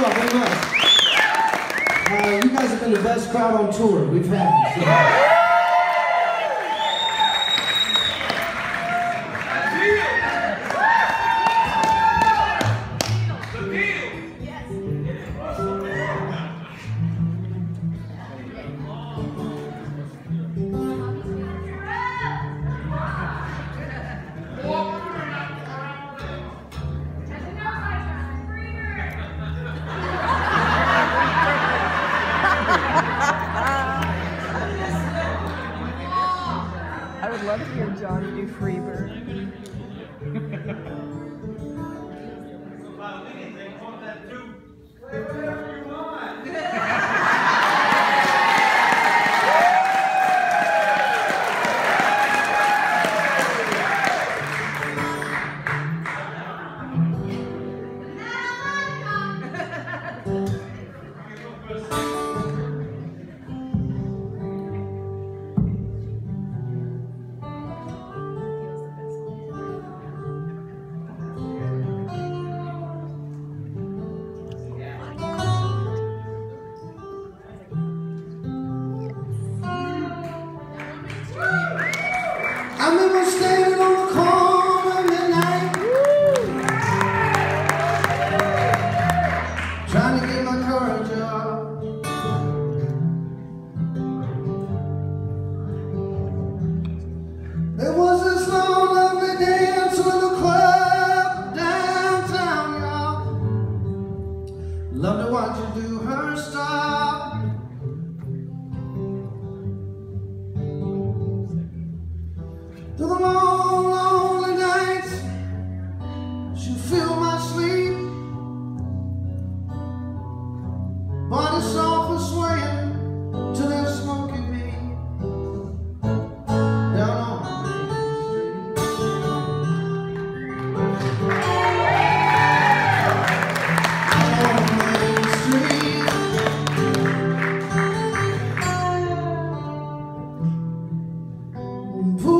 you all very much. Uh, you guys have been the best crowd on tour we've had. So. Love to hear John do Freebird. Love to watch her do her stop. To the Lord. Ooh.